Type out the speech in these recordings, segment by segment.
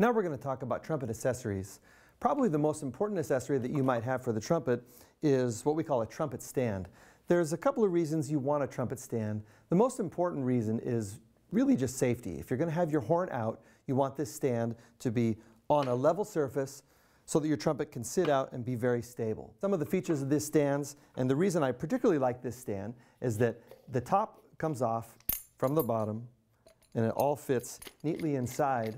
Now we're going to talk about trumpet accessories. Probably the most important accessory that you might have for the trumpet is what we call a trumpet stand. There's a couple of reasons you want a trumpet stand. The most important reason is really just safety. If you're going to have your horn out, you want this stand to be on a level surface so that your trumpet can sit out and be very stable. Some of the features of this stands, and the reason I particularly like this stand, is that the top comes off from the bottom and it all fits neatly inside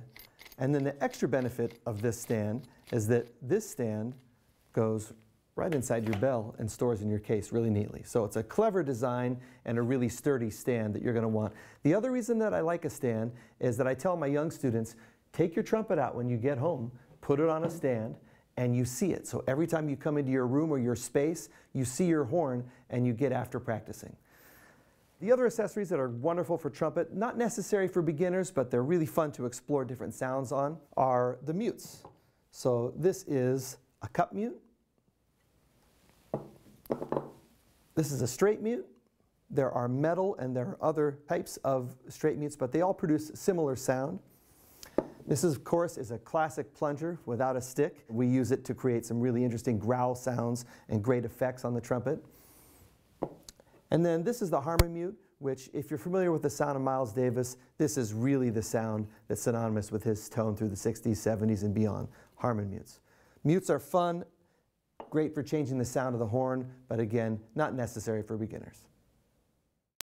and then the extra benefit of this stand is that this stand goes right inside your bell and stores in your case really neatly. So it's a clever design and a really sturdy stand that you're going to want. The other reason that I like a stand is that I tell my young students, take your trumpet out when you get home, put it on a stand, and you see it. So every time you come into your room or your space, you see your horn and you get after practicing. The other accessories that are wonderful for trumpet, not necessary for beginners, but they're really fun to explore different sounds on, are the mutes. So this is a cup mute. This is a straight mute. There are metal and there are other types of straight mutes, but they all produce similar sound. This, is, of course, is a classic plunger without a stick. We use it to create some really interesting growl sounds and great effects on the trumpet. And then this is the Harmon mute, which if you're familiar with the sound of Miles Davis, this is really the sound that's synonymous with his tone through the 60s, 70s, and beyond, Harmon mutes. Mutes are fun, great for changing the sound of the horn, but again, not necessary for beginners.